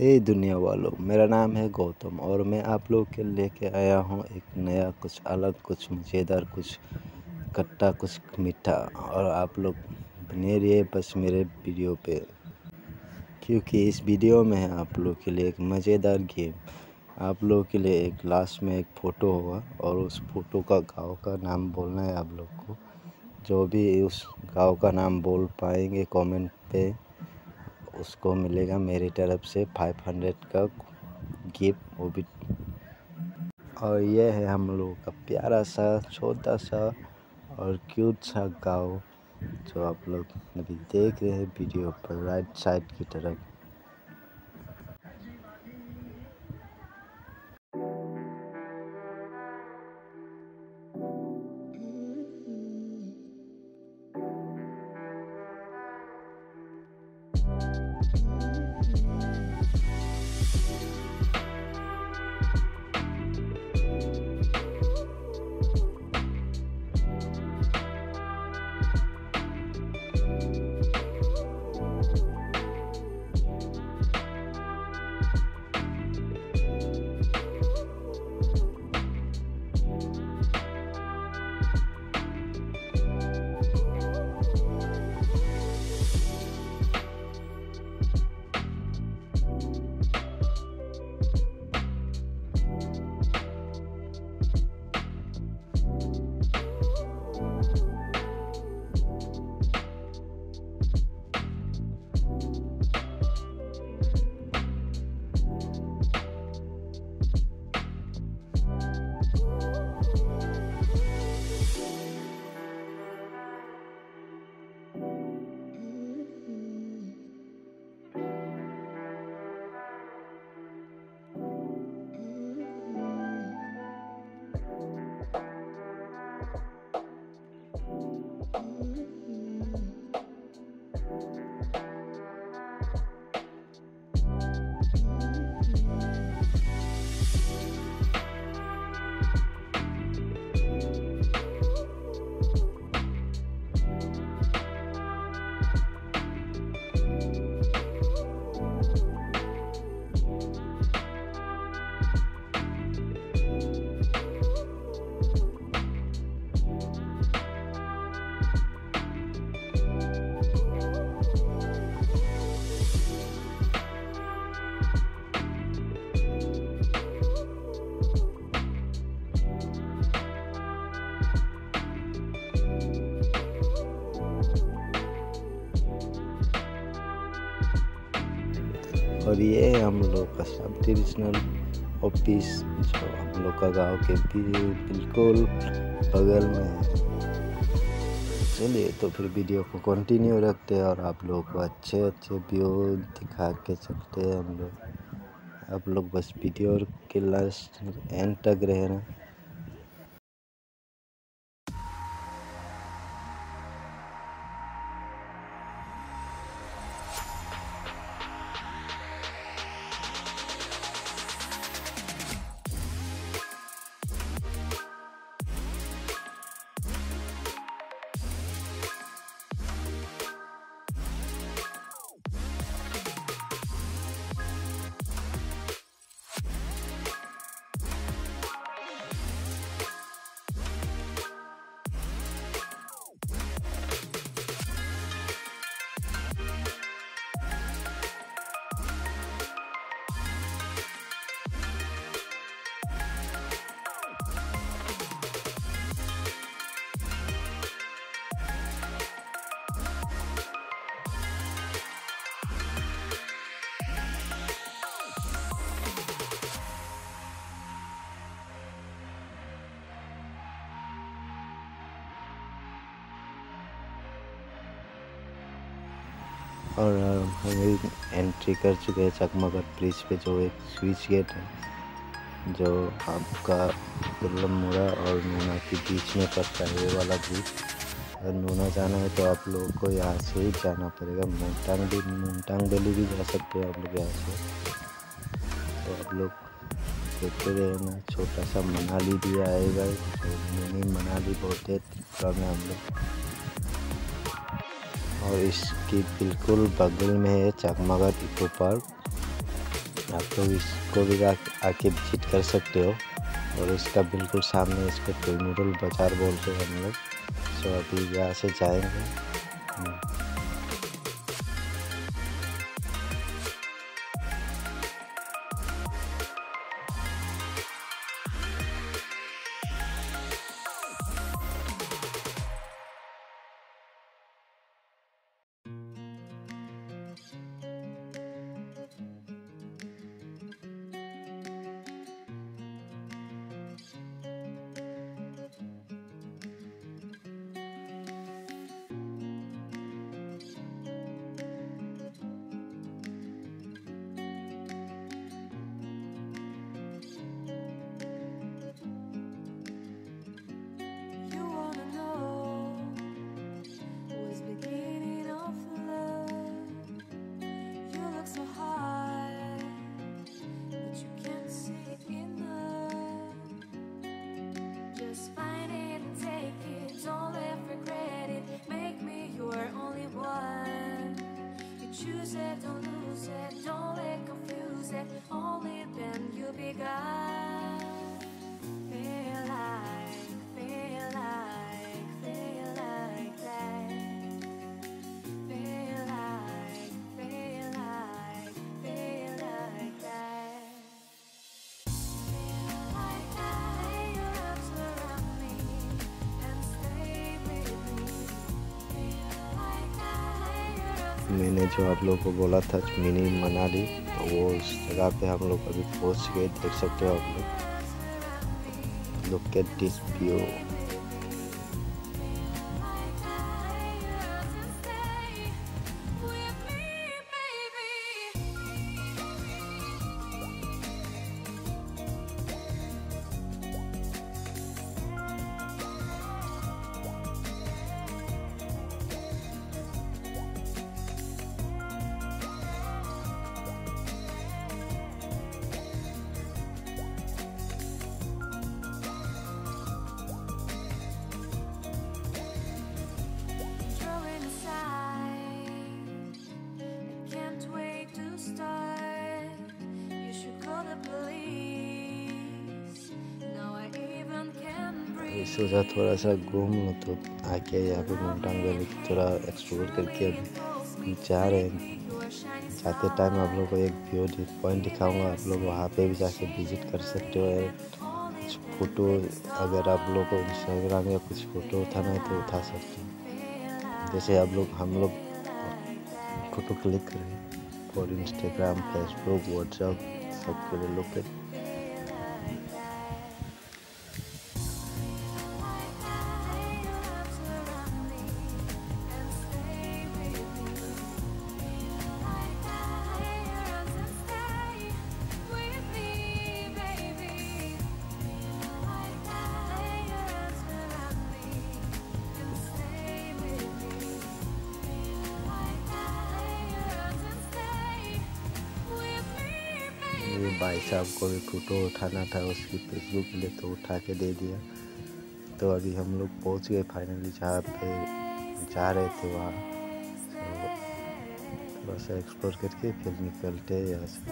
हे दुनिया वालों, मेरा नाम है गौतम और मैं आप लोग के लेके आया हूँ एक नया कुछ अलग, कुछ मज़ेदार, कुछ खट्टा कुछ मीठा और आप लोग बने रहिए बस मेरे वीडियो पे। क्योंकि इस वीडियो में है आप लोग के लिए एक मज़ेदार गेम, आप लोग के लिए एक लास्ट में एक फ़ोटो होगा और उस फ़ोटो का गाँव का नाम बोलना है आप लोग को। जो भी उस गाँव का नाम बोल पाएँगे कमेंट पे। उसको मिलेगा मेरी तरफ़ से फाइव हंड्रेड का गिफ्ट वो भी। और ये है हम लोगों का प्यारा सा, छोटा सा और क्यूट सा गाँव, जो आप लोग अभी देख रहे हैं, वीडियो पर राइट साइड की तरफ़। और ये हम लोग का सब डिविजनल ऑफ़िस जो हम लोग का गाँव के बिल्कुल बगल में है। चलिए तो फिर वीडियो को कंटिन्यू रखते हैं और आप लोग को अच्छे अच्छे व्यू दिखा के चलते हैं हम लोग। आप लोग बस वीडियो के लास्ट एंड तक रहना और हम एंट्री कर चुके हैं चकमगढ़ ब्रिज पे जो एक स्विच गेट है, जो आपका मुड़ा और नूना के बीच में पड़ता है, ये वाला ब्रिज अगर नूना जाना है तो आप लोगों को यहाँ से ही जाना पड़ेगा। मुंटांग भी मुंटांग वैली भी जा सकते हैं आप लोग यहाँ से। तो आप लोग देखते रहना, छोटा सा मनाली भी आएगा। तो मिनी मनाली बोलते हैं त्रिपुरा में हम लोग और इसके बिल्कुल बगल में है चकमगढ़ इको पार्क आप लोग इसको भी आके विज़िट कर सकते हो। और इसका बिल्कुल सामने इसको टेलमुरल बाज़ार बोलते हैं हम लोग। सो अभी यहाँ से जाएँगे। मैंने जो आप लोगों को बोला था मिनी मनाली तो वो उस जगह पे हम लोग अभी पहुँच गए, देख सकते हो आप लोग। लुक एट दिस व्यू सोचा थोड़ा सा घूम लो तो आके यहाँ पे मोमटांग वैली थोड़ा एक्सप्लोर करके अभी जा रहे हैं। जाते टाइम आप लोग को एक व्यू पॉइंट दिखाऊँगा, आप लोग वहाँ पे भी जाके विज़िट कर सकते हो। कुछ फ़ोटो अगर आप लोग को इंस्टाग्राम या कुछ फ़ोटो उठाना है तो उठा सकते हो। जैसे आप लोग, हम लोग फ़ोटो क्लिक करें, और इंस्टाग्राम फेसबुक व्हाट्सअप सबके लिए लोग भाई साहब को भी फ़ोटो उठाना था, उसकी फेसबुक के लिए तो उठा के दे दिया। तो अभी हम लोग पहुँच गए फाइनली जहाँ पे जा रहे थे वहाँ। तो थोड़ा सा एक्सप्लोर करके फिर निकलते हैं यहाँ से।